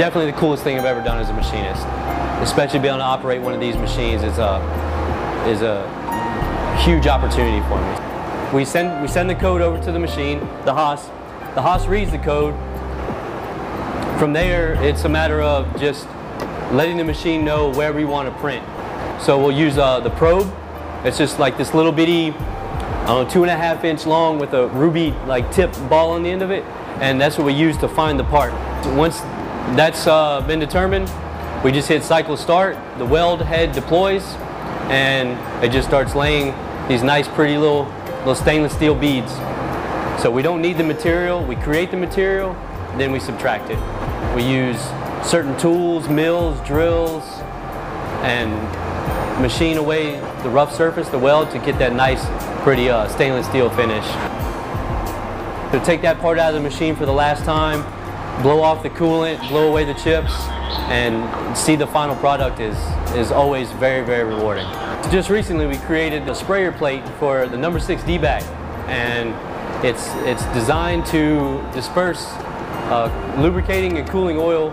definitely the coolest thing I've ever done as a machinist. Especially being able to operate one of these machines is a, is a huge opportunity for me. We send, we send the code over to the machine, the Haas. The Haas reads the code. From there, it's a matter of just letting the machine know where we want to print. So we'll use uh, the probe. It's just like this little bitty, uh, two and a half inch long with a ruby like tip ball on the end of it. And that's what we use to find the part. Once that's uh, been determined, we just hit cycle start, the weld head deploys, and it just starts laying these nice pretty little, little stainless steel beads. So we don't need the material, we create the material, then we subtract it. We use certain tools, mills, drills, and machine away the rough surface, the weld, to get that nice, pretty uh, stainless steel finish. To take that part out of the machine for the last time, blow off the coolant, blow away the chips, and see the final product is, is always very, very rewarding. Just recently we created a sprayer plate for the number 6 DBAC and it's, it's designed to disperse uh, lubricating and cooling oil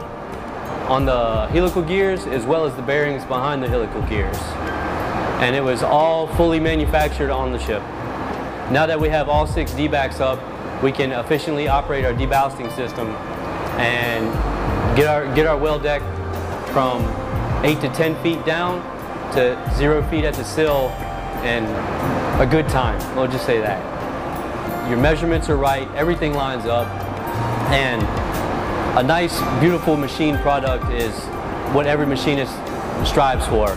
on the helical gears as well as the bearings behind the helical gears. And it was all fully manufactured on the ship. Now that we have all six DBACs up, we can efficiently operate our deballasting system and get our, get our well deck from 8 to 10 feet down to 0 feet at the sill in a good time. We'll just say that. Your measurements are right, everything lines up, and a nice, beautiful machine product is what every machinist strives for.